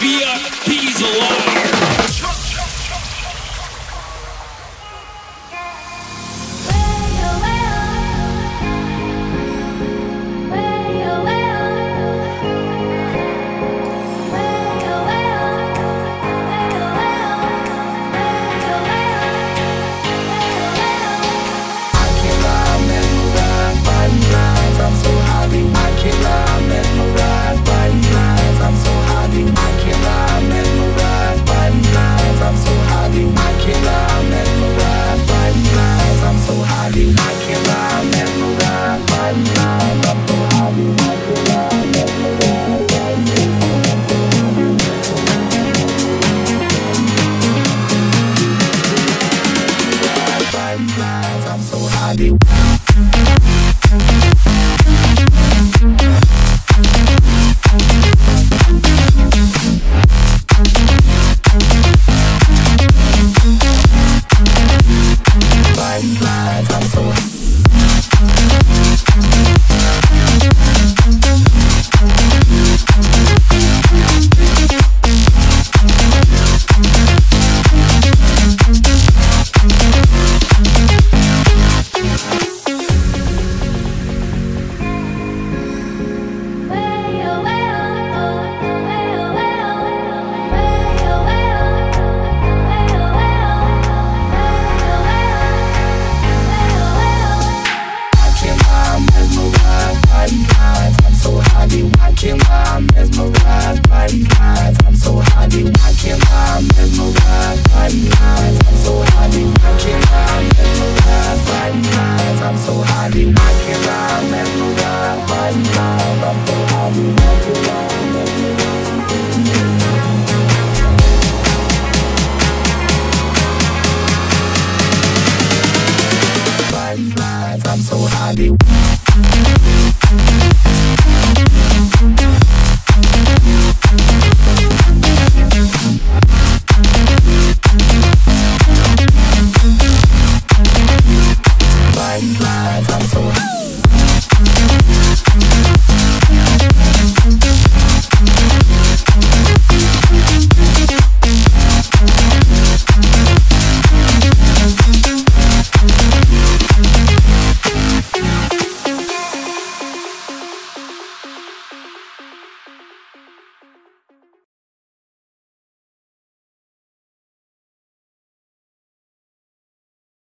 be a piece of body, I can't